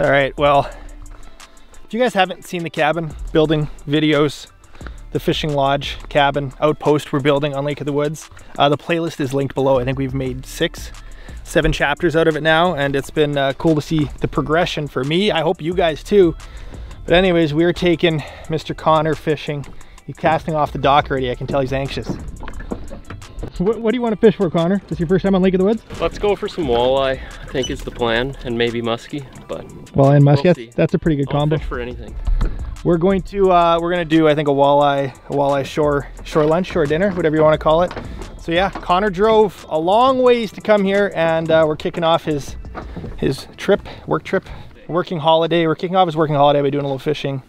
All right, well, if you guys haven't seen the cabin building videos, the fishing lodge cabin outpost we're building on Lake of the Woods, uh, the playlist is linked below. I think we've made six, seven chapters out of it now, and it's been uh, cool to see the progression for me. I hope you guys too. But anyways, we're taking Mr. Connor fishing. He's casting off the dock already. I can tell he's anxious. What, what do you want to fish for, Connor? This your first time on Lake of the Woods? Let's go for some walleye, I think is the plan, and maybe muskie, but Walleye and muskie, we'll that's, a pretty good I'll combo. for anything. We're going to uh, we're gonna do I think a walleye a walleye shore shore lunch shore dinner whatever you want to call it. So yeah, Connor drove a long ways to come here, and uh, we're kicking off his his trip work trip working holiday. We're kicking off his working holiday by doing a little fishing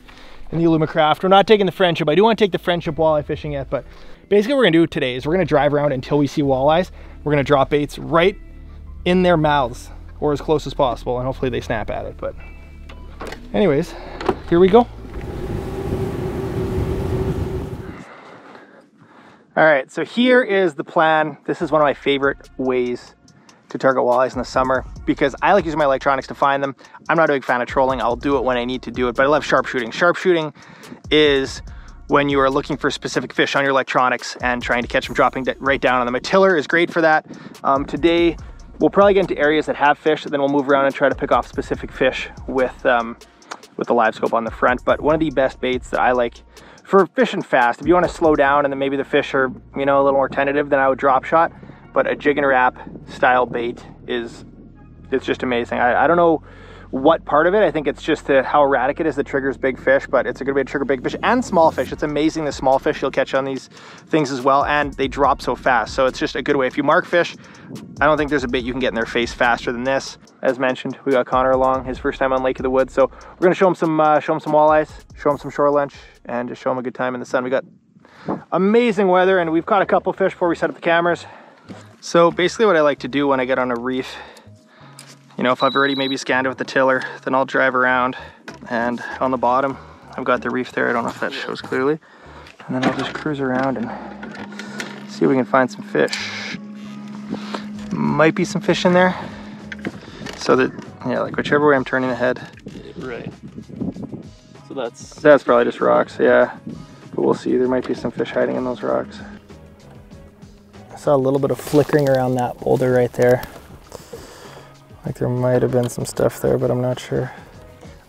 in the Alumacraft. We're not taking the friendship. I do want to take the friendship walleye fishing yet, but basically what we're gonna do today is we're gonna drive around until we see walleyes. We're gonna drop baits right in their mouths or as close as possible, and hopefully they snap at it. But anyways, here we go. All right, so here is the plan. This is one of my favorite ways to target walleyes in the summer because I like using my electronics to find them. I'm not a big fan of trolling. I'll do it when I need to do it, but I love sharpshooting. Sharpshooting is when you are looking for specific fish on your electronics and trying to catch them dropping right down on them. A tiller is great for that. Um, today, we'll probably get into areas that have fish, and then we'll move around and try to pick off specific fish with, um, with the LiveScope on the front. But one of the best baits that I like for fishing fast, if you want to slow down and then maybe the fish are, you know, a little more tentative, then I would drop shot. But a Jigging Rap style bait is, it's just amazing. I, I don't know what part of it. I think it's just the, how erratic it is that triggers big fish, but it's a good way to trigger big fish and small fish. It's amazing the small fish you'll catch on these things as well, and they drop so fast. So it's just a good way. If you mark fish, I don't think there's a bait you can get in their face faster than this. As mentioned, we got Connor along, his first time on Lake of the Woods. So we're gonna show him some, uh, show him some walleyes, show him some shore lunch, and just show him a good time in the sun. We got amazing weather, and we've caught a couple fish before we set up the cameras. So basically what I like to do when I get on a reef, you know, if I've already maybe scanned it with the tiller, then I'll drive around and on the bottom, I've got the reef there. I don't know if that shows clearly. And then I'll just cruise around and see if we can find some fish. Might be some fish in there. So that, yeah, like whichever way I'm turning the head, Right. So that's that's probably just rocks, yeah. But we'll see, there might be some fish hiding in those rocks. I saw a little bit of flickering around that boulder right there. Like there might have been some stuff there, but I'm not sure.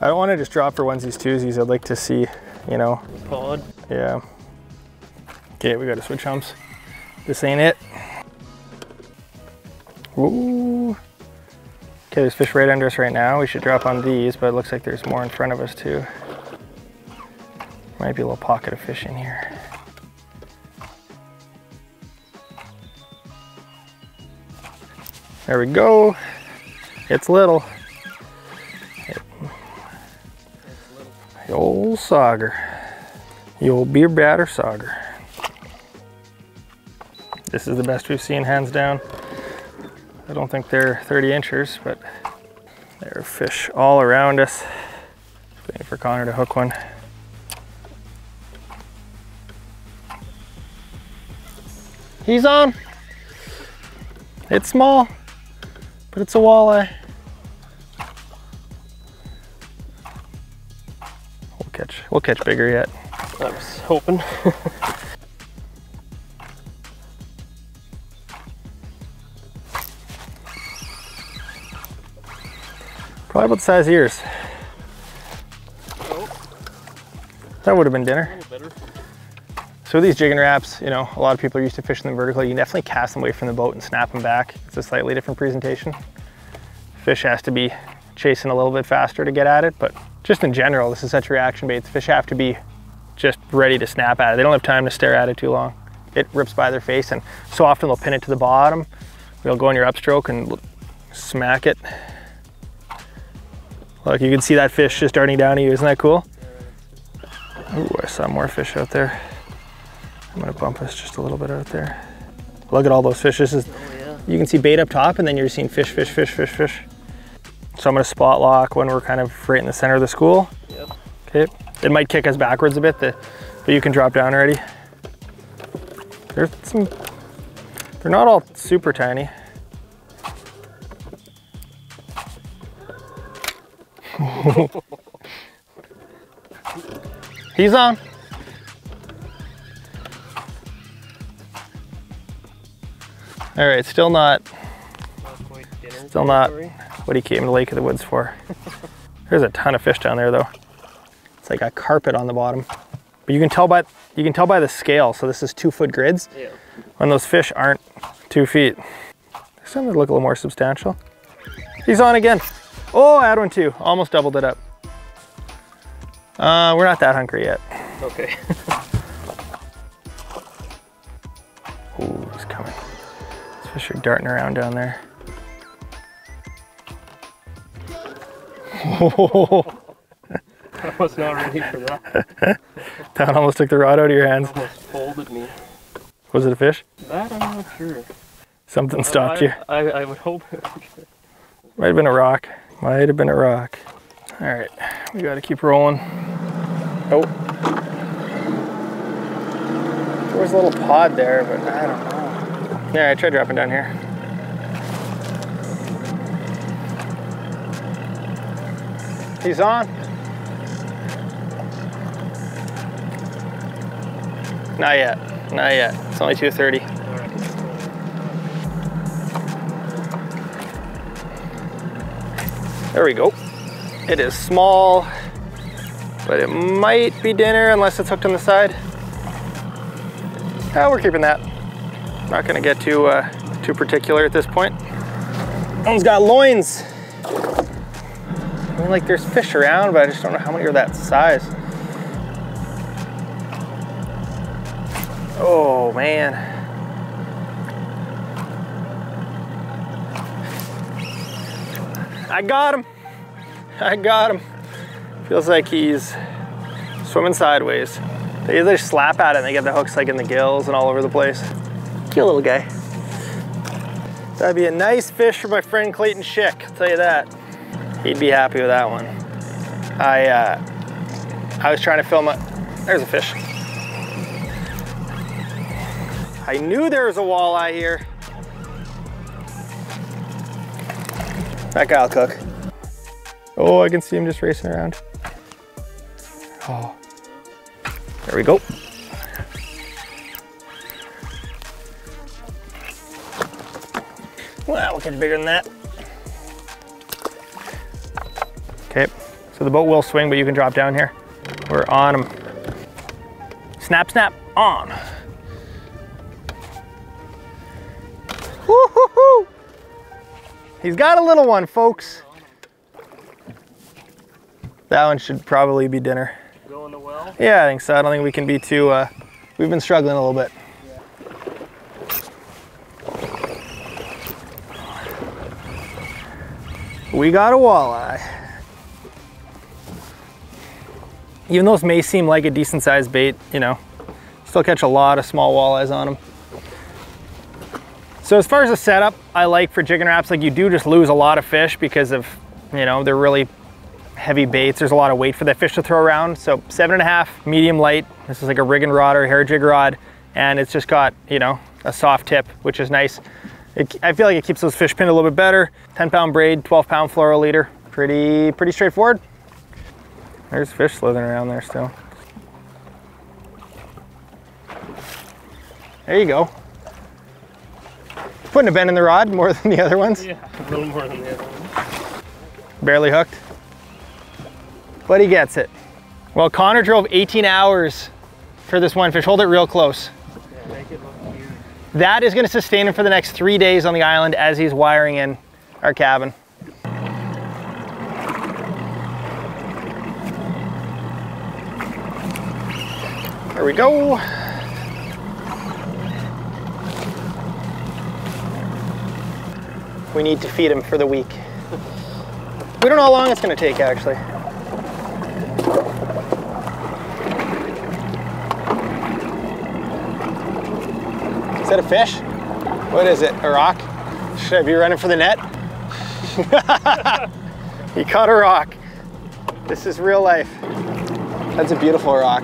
I don't want to just drop for onesies, twosies. I'd like to see, you know, pod. yeah. Okay, we got to switch humps. This ain't it. Ooh. Okay, there's fish right under us right now. We should drop on these, but it looks like there's more in front of us too. Might be a little pocket of fish in here. There we go. It's little. The old sauger. The old beer batter sauger. This is the best we've seen, hands down. I don't think they're 30 inches, but there are fish all around us. Just waiting for Connor to hook one. He's on. It's small, but it's a walleye. We'll catch, bigger yet. I was hoping. Probably about the size of yours. That would have been dinner. So these Jigging Raps, you know, a lot of people are used to fishing them vertically. You can definitely cast them away from the boat and snap them back. It's a slightly different presentation. Fish has to be chasing a little bit faster to get at it, but just in general, this is such a reaction baits. Fish have to be just ready to snap at it. They don't have time to stare at it too long. It rips by their face and so often they'll pin it to the bottom. You'll go in your upstroke and smack it. Look, you can see that fish just darting down at you. Isn't that cool? Ooh, I saw more fish out there. I'm gonna bump us just a little bit out there. Look at all those fish. This is, oh, you can see bait up top and then you're seeing fish, fish, fish, fish, fish. So I'm gonna spot lock when we're kind of right in the center of the school. Yep. Okay, it might kick us backwards a bit, but you can drop down already. There's some, they're not all super tiny. He's on. All right, still not, still not what he came to Lake of the Woods for. There's a ton of fish down there though. It's like a carpet on the bottom. But you can tell by you can tell by the scale. So this is two foot grids. Yeah. When those fish aren't two feet. They're starting to look a little more substantial. He's on again. Oh, I had one too. Almost doubled it up. Uh, we're not that hungry yet. Okay. Ooh, he's coming. These fish are darting around down there. I was not ready for that. that almost took the rod out of your hands. Almost folded me. Was it a fish? That I'm not sure. Something stopped I, you. I, I would hope. Might have been a rock. Might have been a rock. All right, we gotta keep rolling. Oh. There was a little pod there, but I don't know. Yeah, I tried dropping down here. He's on. Not yet, not yet. It's only 2.30. There we go. It is small, but it might be dinner unless it's hooked on the side. Oh, we're keeping that. Not gonna get too uh, too particular at this point. One's got loins. I mean, like there's fish around, but I just don't know how many are that size. Oh man. I got him. I got him. Feels like he's swimming sideways. They either slap at it and they get the hooks like in the gills and all over the place. Cute little guy. That'd be a nice fish for my friend Clayton Schick, I'll tell you that. He'd be happy with that one. I, uh, I was trying to film it. There's a fish. I knew there was a walleye here. That guy'll cook. Oh, I can see him just racing around. Oh, there we go. Well, we'll catch bigger than that. Okay, so the boat will swing, but you can drop down here. We're on him. Snap, snap, on. Woo-hoo-hoo! He's got a little one, folks. That one should probably be dinner. Go in the well. Yeah, I think so. I don't think we can be too, uh, we've been struggling a little bit. We got a walleye. Even this may seem like a decent sized bait, you know, still catch a lot of small walleyes on them. So as far as the setup, I like for Jigging Raps, like you do just lose a lot of fish because of, you know, they're really heavy baits. There's a lot of weight for the fish to throw around. So seven and a half, medium light. This is like a rigging rod or hair jig rod. And it's just got, you know, a soft tip, which is nice. It, I feel like it keeps those fish pinned a little bit better. 10 pound braid, 12 pound fluoro leader. Pretty, pretty straightforward. There's fish slithering around there still. There you go. Putting a bend in the rod more than the other ones. Yeah, a little more than the other one. Barely hooked. But he gets it. Well, Connor drove 18 hours for this one fish. Hold it real close. Yeah, it. That is gonna sustain him for the next three days on the island as he's wiring in our cabin. There we go. We need to feed him for the week. We don't know how long it's gonna take actually. Is that a fish? What is it? A rock? Should I be running for the net? he caught a rock. This is real life. That's a beautiful rock.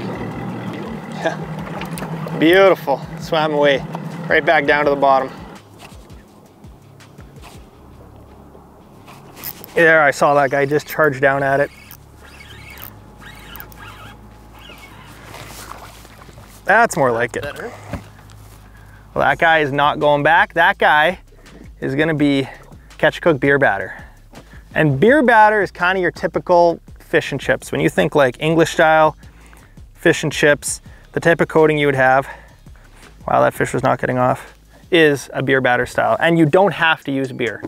Beautiful. Swam away. Right back down to the bottom. There, I saw that guy just charge down at it. That's more like it. Well, that guy is not going back. That guy is gonna be catch cook beer batter. And beer batter is kind of your typical fish and chips. When you think like English style fish and chips, the type of coating you would have, wow, that fish was not getting off, is a beer batter style. And you don't have to use beer.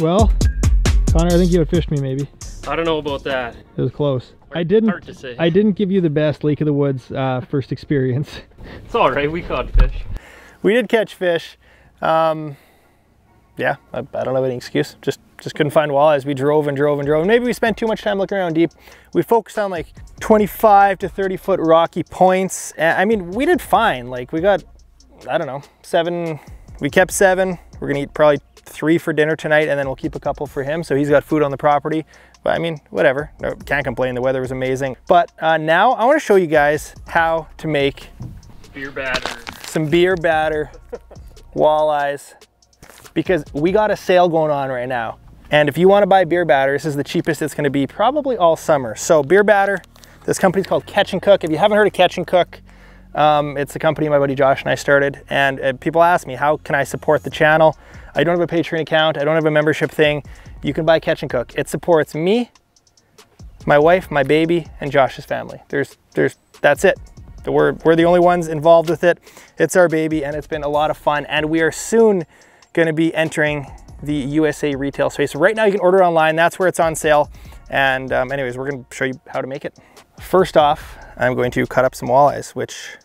Well, Connor, I think you outfished me maybe. I don't know about that. It was close. I didn't Hard to say. I didn't give you the best Lake of the Woods uh, first experience. It's all right. We caught fish. We did catch fish. Um, yeah, I, I don't have any excuse. Just just couldn't find walleyes. We drove and drove and drove. Maybe we spent too much time looking around deep. We focused on like 25 to 30 foot rocky points. And, I mean, we did fine. Like we got, I don't know, seven. We kept seven. We're gonna eat probably three for dinner tonight, and then we'll keep a couple for him. So he's got food on the property. But I mean, whatever. No, can't complain. The weather was amazing. But uh, now I want to show you guys how to make Beer batter. some beer batter, walleyes, because we got a sale going on right now. And if you want to buy beer batter, this is the cheapest it's going to be probably all summer. So beer batter, this company's called Catch and Cook. If you haven't heard of Catch and Cook, um, it's a company my buddy Josh and I started. And uh, people ask me, how can I support the channel? I don't have a Patreon account. I don't have a membership thing. You can buy Catch and Cook. It supports me, my wife, my baby, and Josh's family. There's, there's, that's it. We're, we're the only ones involved with it. It's our baby and it's been a lot of fun. And we are soon gonna be entering the USA retail space. Right now you can order online, that's where it's on sale. And um, anyways, we're gonna show you how to make it. First off, I'm going to cut up some walleyes, which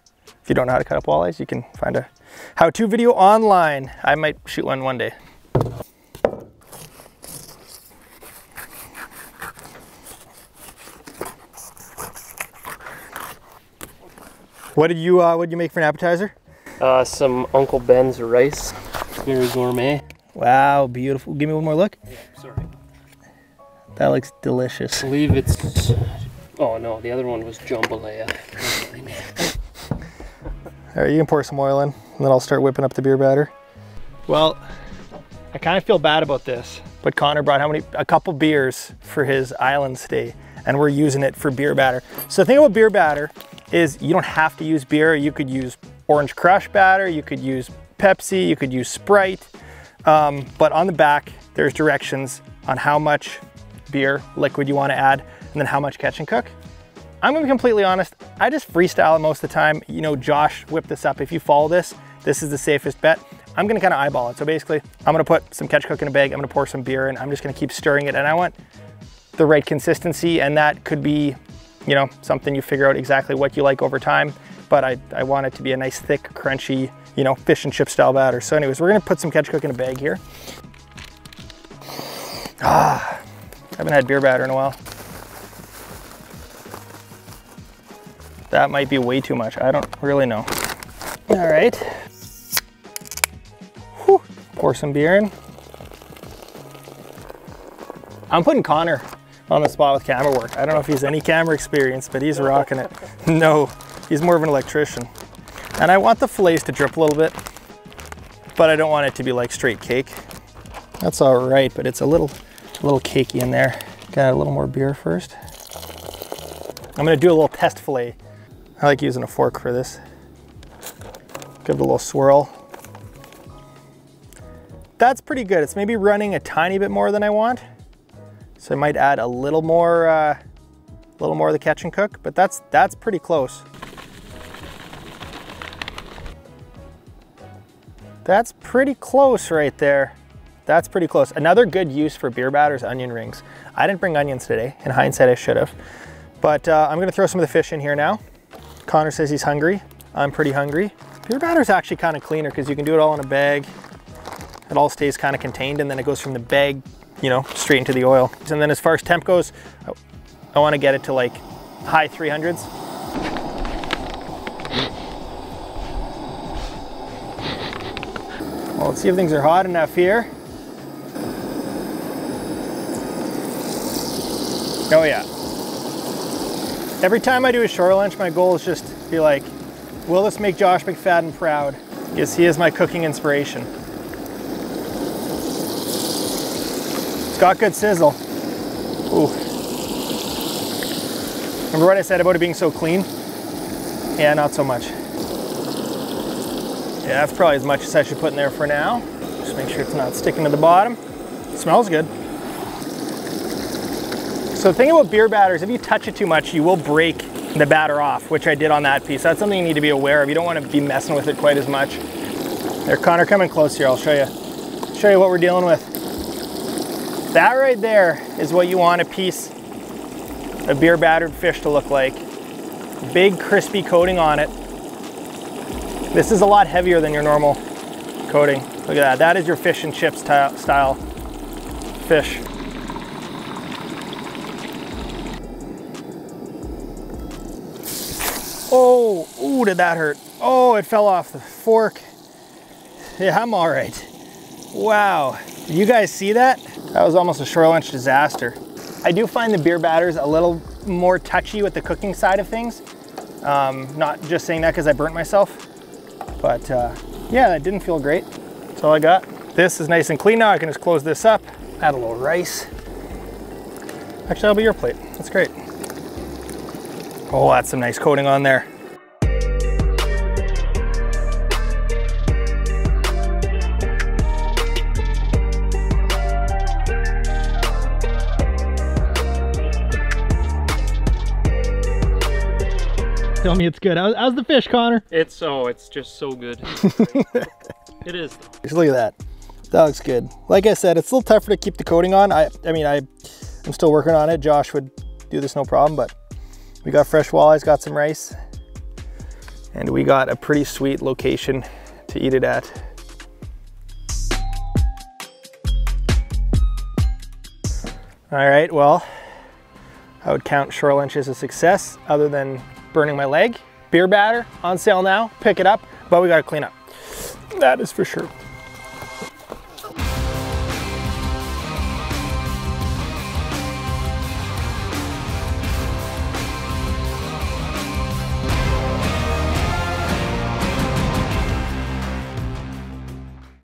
if you don't know how to cut up walleyes, you can find a how-to video online. I might shoot one one day. What did you uh, what did you make for an appetizer? Uh, some Uncle Ben's rice. Very gourmet. Wow, beautiful. Give me one more look. Sorry. That looks delicious. I believe it's. Oh no, the other one was jambalaya. All right, you can pour some oil in, and then I'll start whipping up the beer batter. Well, I kind of feel bad about this, but Connor brought how many? A couple beers for his island stay, and we're using it for beer batter. So the thing about beer batter is you don't have to use beer. You could use orange crush batter, you could use Pepsi, you could use Sprite, um, but on the back there's directions on how much beer liquid you want to add, and then how much catch and cook. I'm gonna be completely honest, I just freestyle it most of the time. You know, Josh whipped this up. If you follow this, this is the safest bet. I'm gonna kind of eyeball it. So basically, I'm gonna put some Catch and Cook in a bag, I'm gonna pour some beer in, I'm just gonna keep stirring it, and I want the right consistency, and that could be, you know, something you figure out exactly what you like over time, but I, I want it to be a nice, thick, crunchy, you know, fish and chip style batter. So anyways, we're gonna put some Catch and Cook in a bag here. Ah, I haven't had beer batter in a while. That might be way too much. I don't really know. All right. Whew. Pour some beer in. I'm putting Connor on the spot with camera work. I don't know if he's any camera experience, but he's rocking it. No, he's more of an electrician. And I want the fillets to drip a little bit, but I don't want it to be like straight cake. That's all right, but it's a little, a little cakey in there. Got a little more beer first. I'm gonna do a little test fillet. I like using a fork for this. Give it a little swirl. That's pretty good. It's maybe running a tiny bit more than I want. So I might add a little more, uh, a little more of the catch and cook, but that's, that's pretty close. That's pretty close right there. That's pretty close. Another good use for beer batter is onion rings. I didn't bring onions today. In hindsight, I should have. But uh, I'm gonna throw some of the fish in here now. Connor says he's hungry. I'm pretty hungry. Beer batter is actually kind of cleaner because you can do it all in a bag. It all stays kind of contained and then it goes from the bag, you know, straight into the oil. And then as far as temp goes, I, I wanna get it to like high 300s. Let's see if things are hot enough here. Oh yeah. Every time I do a shore lunch, my goal is just to be like, will this make Josh McFadden proud? Because he is my cooking inspiration. It's got good sizzle. Ooh. Remember what I said about it being so clean? Yeah, not so much. Yeah, that's probably as much as I should put in there for now. Just make sure it's not sticking to the bottom. It smells good. So the thing about beer batters, if you touch it too much, you will break the batter off, which I did on that piece. That's something you need to be aware of. You don't want to be messing with it quite as much. There, Connor, coming close here. I'll show you. Show you what we're dealing with. That right there is what you want a piece of beer battered fish to look like. Big crispy coating on it. This is a lot heavier than your normal coating. Look at that. That is your fish and chips style fish. Oh, ooh, did that hurt? Oh, it fell off the fork. Yeah, I'm all right. Wow, did you guys see that? That was almost a shoreline disaster. I do find the beer batters a little more touchy with the cooking side of things. Um, not just saying that because I burnt myself, but uh, yeah, that didn't feel great. That's all I got. This is nice and clean now. I can just close this up, add a little rice. Actually, that'll be your plate. That's great. Oh, that's some nice coating on there. Tell me it's good. How's, how's the fish, Connor? It's oh, it's just so good. it is. Just look at that. That looks good. Like I said, it's a little tougher to keep the coating on. I, I mean, I, I'm still working on it. Josh would do this no problem, but we got fresh walleyes, got some rice, and we got a pretty sweet location to eat it at. All right, well, I would count shore lunch as a success other than burning my leg. Beer batter on sale now, pick it up, but we gotta clean up. That is for sure.